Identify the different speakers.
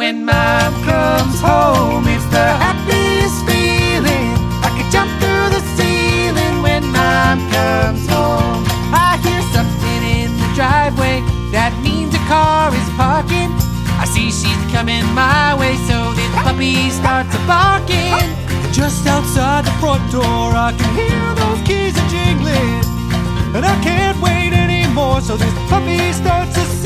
Speaker 1: When mom comes home, it's the happiest feeling. I could jump through the ceiling when mom comes home. I hear something in the driveway. That means a car is parking. I see she's coming my way, so this puppy starts a barking.
Speaker 2: Just outside the front door, I can hear those keys a jingling. And I can't wait anymore, so this puppy starts a